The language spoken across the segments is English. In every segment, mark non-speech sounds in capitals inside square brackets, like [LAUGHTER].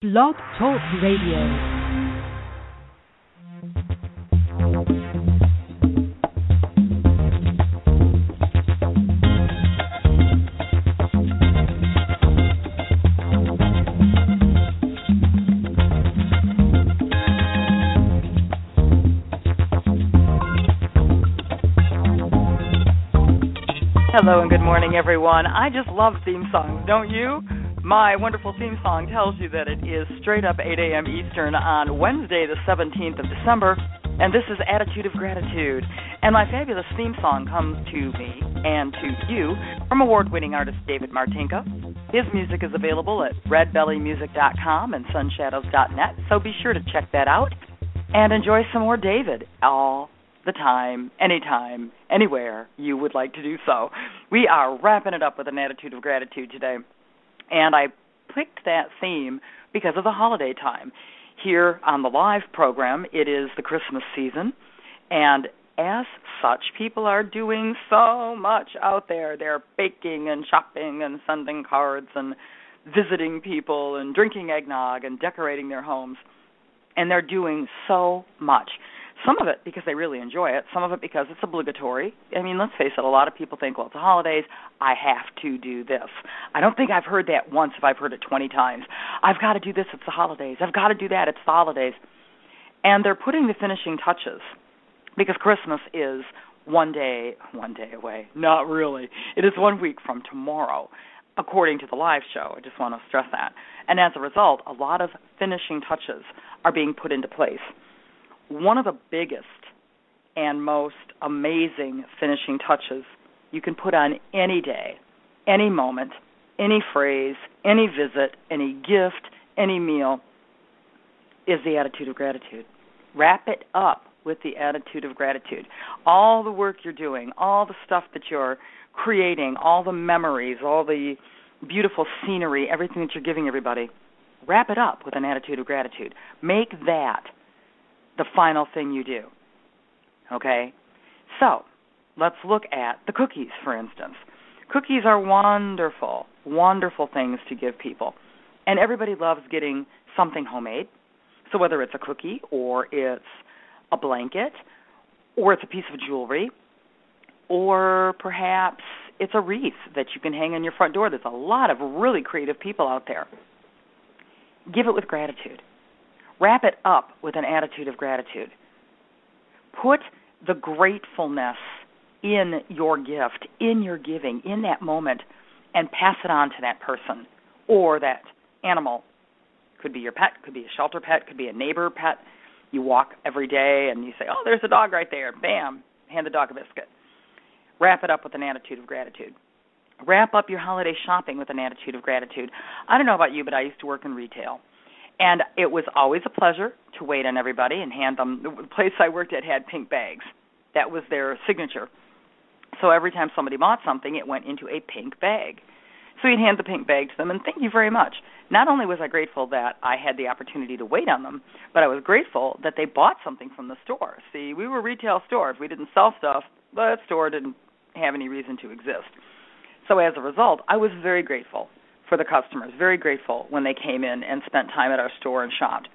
Blog Talk Radio. Hello and good morning, everyone. I just love theme songs, don't you? My wonderful theme song tells you that it is straight up 8 a.m. Eastern on Wednesday, the 17th of December, and this is Attitude of Gratitude. And my fabulous theme song comes to me and to you from award winning artist David Martinka. His music is available at redbellymusic.com and sunshadows.net, so be sure to check that out and enjoy some more David all the time, anytime, anywhere you would like to do so. We are wrapping it up with an attitude of gratitude today. And I picked that theme because of the holiday time. Here on the live program, it is the Christmas season, and as such, people are doing so much out there. They're baking and shopping and sending cards and visiting people and drinking eggnog and decorating their homes. And they're doing so much. Some of it because they really enjoy it, some of it because it's obligatory. I mean, let's face it, a lot of people think, well, it's the holidays, I have to do this. I don't think I've heard that once if I've heard it 20 times. I've got to do this, it's the holidays. I've got to do that, it's the holidays. And they're putting the finishing touches because Christmas is one day, one day away. Not really. It is one week from tomorrow, according to the live show. I just want to stress that. And as a result, a lot of finishing touches are being put into place one of the biggest and most amazing finishing touches you can put on any day, any moment, any phrase, any visit, any gift, any meal is the attitude of gratitude. Wrap it up with the attitude of gratitude. All the work you're doing, all the stuff that you're creating, all the memories, all the beautiful scenery, everything that you're giving everybody, wrap it up with an attitude of gratitude. Make that the final thing you do. Okay? So, let's look at the cookies, for instance. Cookies are wonderful, wonderful things to give people. And everybody loves getting something homemade. So, whether it's a cookie or it's a blanket or it's a piece of jewelry or perhaps it's a wreath that you can hang on your front door. There's a lot of really creative people out there. Give it with gratitude. Wrap it up with an attitude of gratitude. Put the gratefulness in your gift, in your giving, in that moment, and pass it on to that person or that animal. Could be your pet, could be a shelter pet, could be a neighbor pet. You walk every day and you say, Oh, there's a dog right there. Bam, hand the dog a biscuit. Wrap it up with an attitude of gratitude. Wrap up your holiday shopping with an attitude of gratitude. I don't know about you, but I used to work in retail. And it was always a pleasure to wait on everybody and hand them. The place I worked at had pink bags. That was their signature. So every time somebody bought something, it went into a pink bag. So you'd hand the pink bag to them and thank you very much. Not only was I grateful that I had the opportunity to wait on them, but I was grateful that they bought something from the store. See, we were retail stores. We didn't sell stuff. The store didn't have any reason to exist. So as a result, I was very grateful for the customers. Very grateful when they came in and spent time at our store and shopped.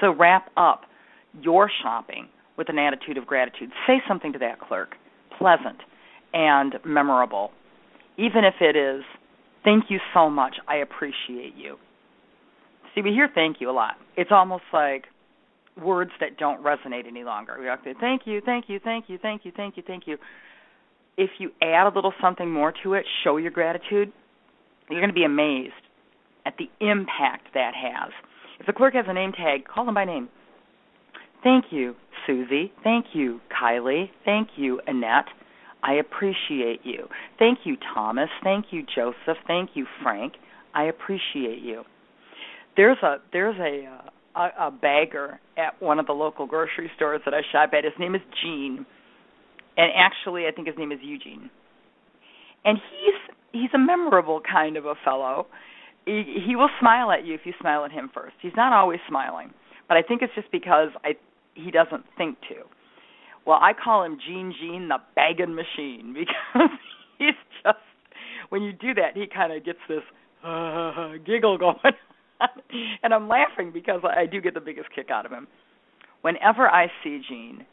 So wrap up your shopping with an attitude of gratitude. Say something to that clerk, pleasant and memorable. Even if it is, thank you so much, I appreciate you. See, we hear thank you a lot. It's almost like words that don't resonate any longer. We have to thank you, thank you, thank you, thank you, thank you, thank you. If you add a little something more to it, show your gratitude, you're going to be amazed at the impact that has. If the clerk has a name tag, call them by name. Thank you, Susie. Thank you, Kylie. Thank you, Annette. I appreciate you. Thank you, Thomas. Thank you, Joseph. Thank you, Frank. I appreciate you. There's a there's a uh, a, a bagger at one of the local grocery stores that I shop at. His name is Gene, and actually, I think his name is Eugene. And he's he's a memorable kind of a fellow. He, he will smile at you if you smile at him first. He's not always smiling, but I think it's just because I he doesn't think to. Well, I call him Gene Gene the bagging machine [LAUGHS] because he's just when you do that, he kind of gets this uh, [LAUGHS] giggle going. [LAUGHS] and I'm laughing because I do get the biggest kick out of him. Whenever I see Gene,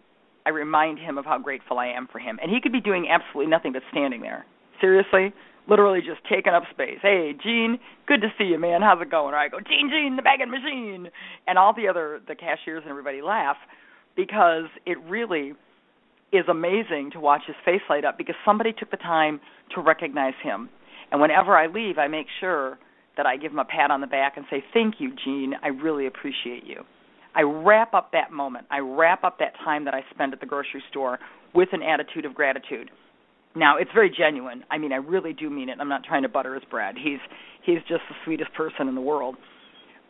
I remind him of how grateful I am for him. And he could be doing absolutely nothing but standing there. Seriously, literally just taking up space. Hey, Gene, good to see you, man. How's it going? Or I go, Gene, Gene, the bagging machine, and all the other the cashiers and everybody laugh because it really is amazing to watch his face light up because somebody took the time to recognize him. And whenever I leave, I make sure that I give him a pat on the back and say, "Thank you, Gene. I really appreciate you." I wrap up that moment. I wrap up that time that I spend at the grocery store with an attitude of gratitude. Now, it's very genuine. I mean, I really do mean it. I'm not trying to butter his bread. He's he's just the sweetest person in the world.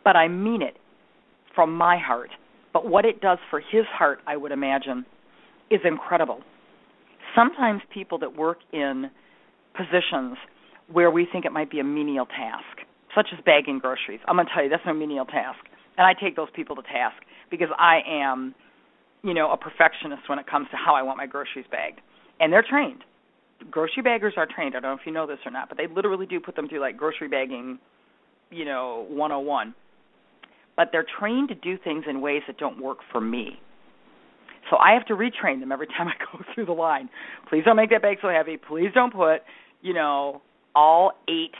But I mean it from my heart. But what it does for his heart, I would imagine, is incredible. Sometimes people that work in positions where we think it might be a menial task, such as bagging groceries. I'm going to tell you that's no menial task. And I take those people to task because I am, you know, a perfectionist when it comes to how I want my groceries bagged. And they're trained. Grocery baggers are trained. I don't know if you know this or not, but they literally do put them through like grocery bagging, you know, 101. But they're trained to do things in ways that don't work for me. So I have to retrain them every [LAUGHS] time I go through the line. Please don't make that bag so heavy. Please don't put, you know, all eight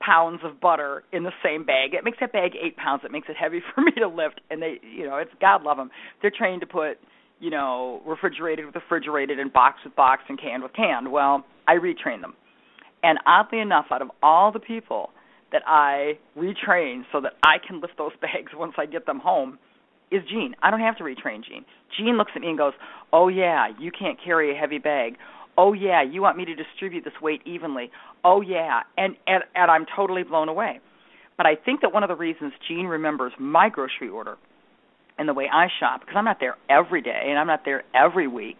pounds of butter in the same bag. It makes that bag eight pounds. It makes it heavy [LAUGHS] for me to lift. And they, you know, it's God love them. They're trained to put, you know, refrigerated with refrigerated and box with box and canned with canned. Well, I retrain them. And oddly enough, out of all the people that I retrain so that I can lift those [LAUGHS] bags once I get them home, is Gene. I don't have to retrain Gene. Gene looks at me and goes, "Oh yeah, you can't carry a heavy bag. Oh yeah, you want me to distribute this weight evenly. Oh yeah." And and, and I'm totally blown away. But I think that one of the reasons Gene remembers my grocery order and the way I shop because I'm not there every day and I'm not there every week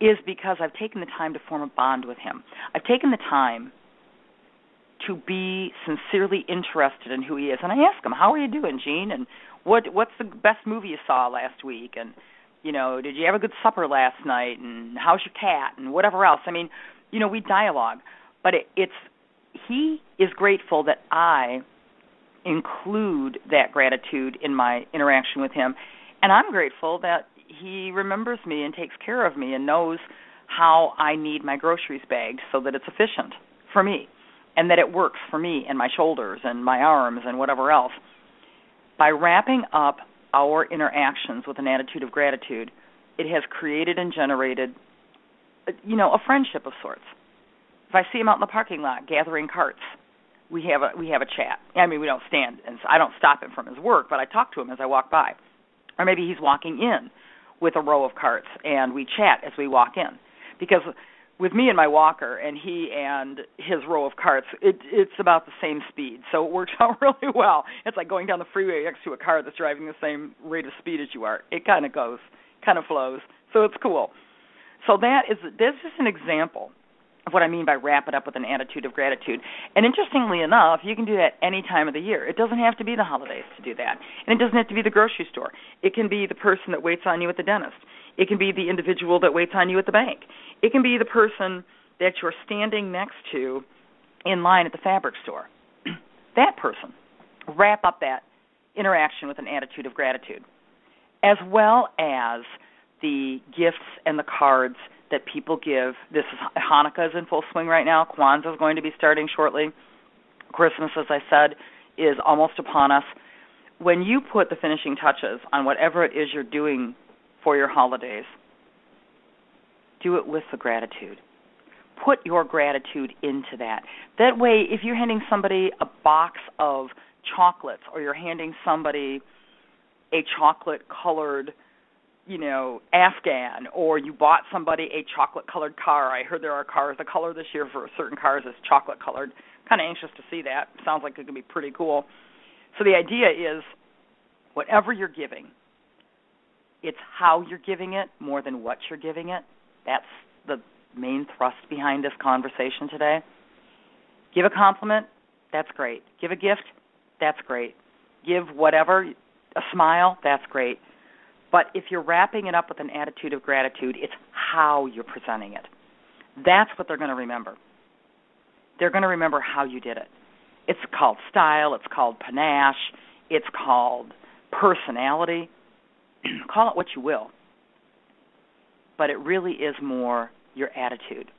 is because I've taken the time to form a bond with him. I've taken the time to be sincerely interested in who he is. And I ask him, "How are you doing, Gene?" and what what's the best movie you saw last week and you know did you have a good supper last night and how's your cat and whatever else i mean you know we dialogue but it, it's he is grateful that i include that gratitude in my interaction with him and i'm grateful that he remembers me and takes care of me and knows how i need my groceries bagged so that it's efficient for me and that it works for me and my shoulders and my arms and whatever else by wrapping up our interactions with an attitude of gratitude, it has created and generated, you know, a friendship of sorts. If I see him out in the parking lot gathering carts, we have a we have a chat. I mean, we don't stand and I don't stop him from his work, but I talk to him as I walk by. Or maybe he's walking in with a row of carts and we chat as we walk in. Because with me and my walker and he and his row of carts it it's about the same speed so it works [LAUGHS] out really well it's like going down the freeway next to a car that's driving the same rate of speed as you are it kind of goes kind of flows so it's cool so that is that's just an example of what I mean by wrap it up with an attitude of gratitude. And interestingly enough, you can do that any time of the year. It doesn't have to be the holidays to do that. And it doesn't have to be the grocery store. It can be the person that waits on you at the dentist. It can be the individual that waits on you at the bank. It can be the person that you're standing next to in line at the fabric store. [CLEARS THROAT] that person. Wrap up that interaction with an attitude of gratitude, as well as the gifts and the cards that people give. This is Hanukkah is in full swing right now. Kwanzaa is going to be starting shortly. Christmas, as I said, is almost upon us. When you put the finishing touches on whatever it is you're doing for your holidays, do it with the gratitude. Put your gratitude into that. That way, if you're handing somebody a box of chocolates or you're handing somebody a chocolate colored you know afghan or you bought somebody a chocolate colored car i heard there are cars the color this year for certain cars is chocolate colored kind of anxious to see that sounds like it could be pretty cool so the idea is whatever you're giving it's how you're giving it more than what you're giving it. That's the main thrust behind this conversation today. Give a compliment, that's great. Give a gift, that's great. Give whatever, a smile, that's great. But if you're wrapping it up with an attitude of gratitude, it's how you're presenting it. That's what they're going to remember. They're going to remember how you did it. It's called style, it's called panache, it's called personality. [CLEARS THROAT] Call it what you will. But it really is more your attitude.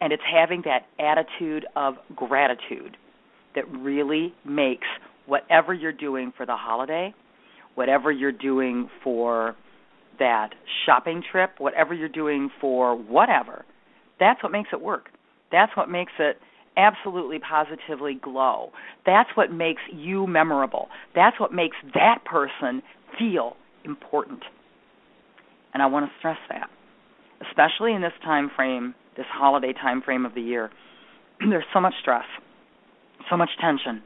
And it's having that attitude of gratitude that really makes whatever you're doing for the holiday, whatever you're doing for that shopping trip, whatever you're doing for whatever, that's what makes it work. That's what makes it absolutely positively glow. That's what makes you memorable. That's what makes that person feel important. And I want to stress that, especially in this time frame, this holiday time frame of the year. [CLEARS THROAT] There's so much stress, so much tension,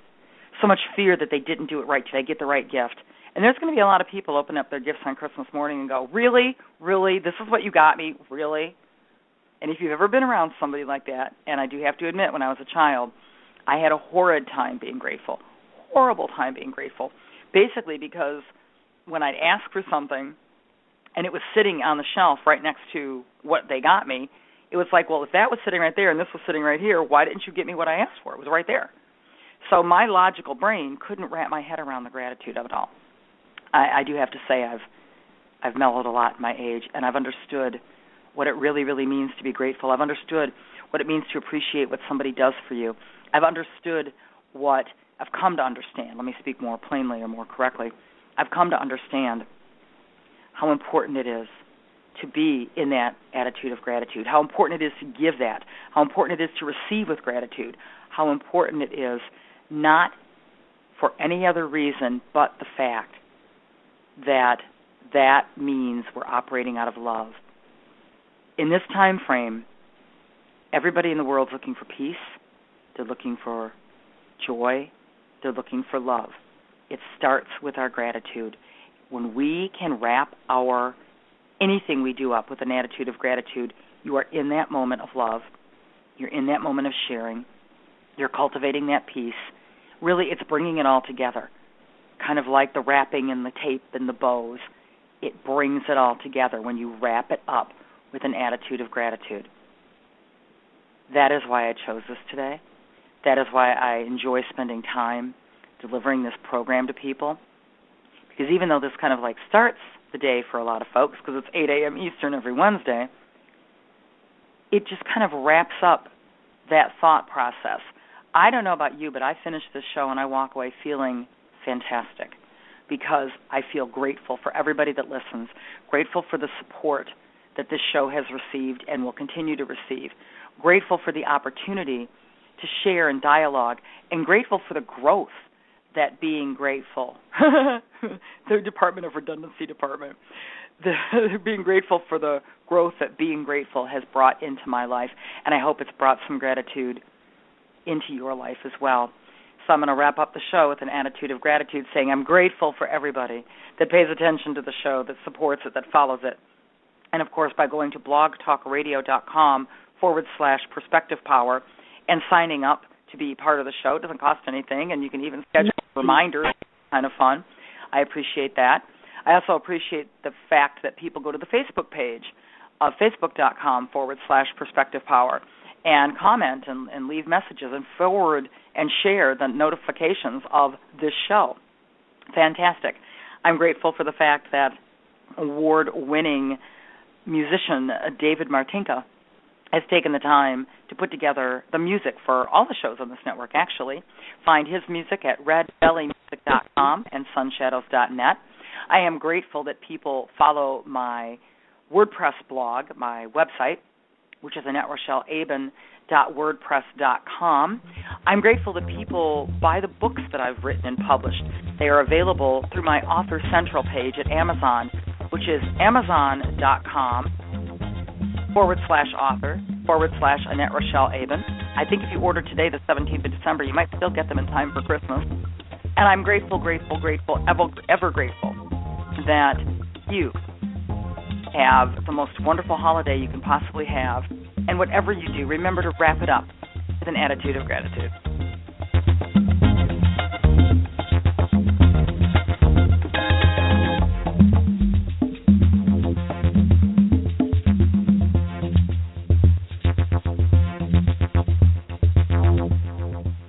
so much fear that they didn't do it right. Did I get the right gift? And there's going to be a lot of people open up their gifts on Christmas morning and go, "Really? Really? This is what you got me? Really?" And if you've ever been around somebody like that, and I do have to admit, when I was a child, I had a horrid time being grateful. Horrible time being grateful. Basically, because when I'd ask for something and it was sitting on the shelf right next to what they got me, it was like, well, if that was sitting right there and this was sitting right here, why didn't you get me what I asked for? It was right there. So my logical brain couldn't wrap my head around the gratitude of it all. I, I do have to say I've I've mellowed a lot in my age and I've understood what it really, really means to be grateful. I've understood what it means to appreciate what somebody does for you. I've understood what I've come to understand. Let me speak more plainly or more correctly. I've come to understand how important it is to be in that attitude of gratitude, how important it is to give that, how important it is to receive with gratitude, how important it is not for any other reason but the fact that that means we're operating out of love in this time frame, everybody in the world is looking for peace. They're looking for joy. They're looking for love. It starts with our gratitude. When we can wrap our anything we do up with an attitude of gratitude, you are in that moment of love. You're in that moment of sharing. You're cultivating that peace. Really, it's bringing it all together. Kind of like the wrapping and the tape and the bows. It brings it all together when you wrap it up with an attitude of gratitude. That is why I chose this today. That is why I enjoy spending time delivering this program to people. Because even though this kind of like starts the day for a lot of folks, because it's 8 a.m. Eastern every Wednesday, it just kind of wraps up that thought process. I don't know about you, but I finish this show and I walk away feeling fantastic because I feel grateful for everybody that listens, grateful for the support that this show has received and will continue to receive. Grateful for the opportunity to share and dialogue, and grateful for the growth that being grateful, [LAUGHS] the Department of Redundancy Department, [LAUGHS] the, being grateful for the growth that being grateful has brought into my life, and I hope it's brought some gratitude into your life as well. So I'm going to wrap up the show with an attitude of gratitude, saying I'm grateful for everybody that pays attention to the show, that supports it, that follows it and of course by going to blogtalkradio.com forward slash perspective power and signing up to be part of the show. It doesn't cost anything, and you can even schedule mm-hmm. reminders. Kind of fun. I appreciate that. I also appreciate the fact that people go to the Facebook page of facebook.com forward slash perspective power and comment and, and leave messages and forward and share the notifications of this show. Fantastic. I'm grateful for the fact that award winning musician uh, David Martinka has taken the time to put together the music for all the shows on this network, actually. Find his music at redbellymusic.com and sunshadows.net. I am grateful that people follow my WordPress blog, my website, which is Annette Rochelle Aben.wordpress.com. I'm grateful that people buy the books that I've written and published. They are available through my Author Central page at Amazon which is amazon.com forward slash author forward slash Annette Rochelle Aben. I think if you order today, the 17th of December, you might still get them in time for Christmas. And I'm grateful, grateful, grateful, ever, ever grateful that you have the most wonderful holiday you can possibly have. And whatever you do, remember to wrap it up with an attitude of gratitude.